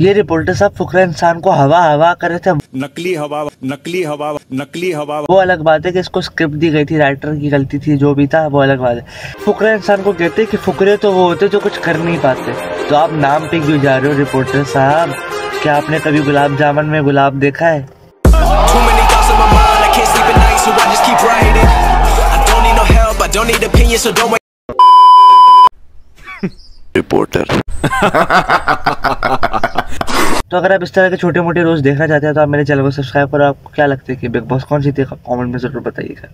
ये रिपोर्टर साहब फुकरा इंसान को हवा हवा कर रहे थे। नकली हवा नकली हवा नकली हवा। वो अलग बात है कि इसको स्क्रिप्ट दी गई थी राइटर की गलती थी जो भी था वो अलग बात है। फुकरा इंसान को कहते हैं कि फुकरे तो वो होते जो कुछ कर नहीं पाते। तो आप नाम पे क्यों जा रहे हो रिपोर्टर साहब? क्या आपने कभी गुलाब जामुन में गुलाब देखा है. रिपोर्टर तो अगर आप इस तरह के छोटे मोटे रोज देखना चाहते हैं तो आप मेरे चैनल को सब्सक्राइब करो। आपको क्या लगता है कि बिग बॉस कौन सी थी? कमेंट में ज़रूर बताइएगा।